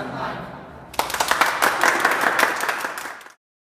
of life